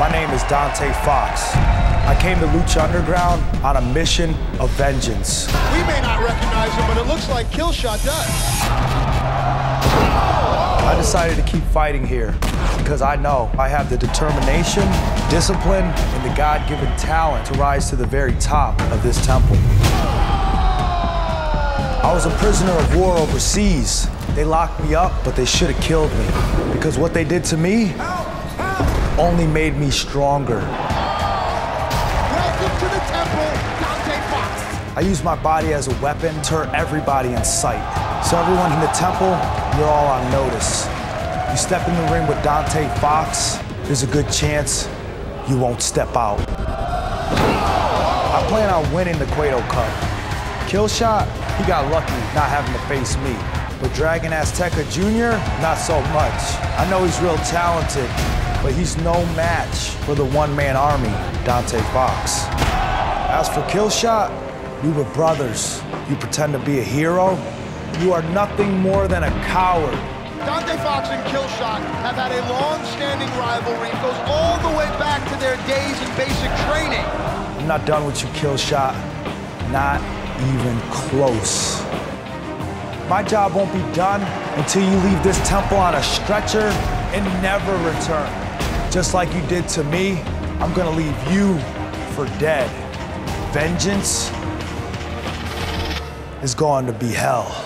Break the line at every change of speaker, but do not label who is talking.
My name is Dante Fox. I came to Lucha Underground on a mission of vengeance.
We may not recognize him, but it looks like Killshot does.
I decided to keep fighting here because I know I have the determination, discipline, and the God-given talent to rise to the very top of this temple. I was a prisoner of war overseas. They locked me up, but they should have killed me because what they did to me only made me stronger.
Welcome to the temple, Dante Fox.
I use my body as a weapon to hurt everybody in sight. So everyone in the temple, you're all on notice. You step in the ring with Dante Fox, there's a good chance you won't step out. I plan on winning the Cueto Cup. Killshot, he got lucky not having to face me. But Dragon Azteca Jr., not so much. I know he's real talented, but he's no match for the one-man army, Dante Fox. As for Killshot, we were brothers. You pretend to be a hero, you are nothing more than a coward.
Dante Fox and Killshot have had a long-standing rivalry. It goes all the way back to their days in basic training.
I'm not done with you, Killshot. Not even close. My job won't be done until you leave this temple on a stretcher and never return. Just like you did to me, I'm gonna leave you for dead. Vengeance is going to be hell.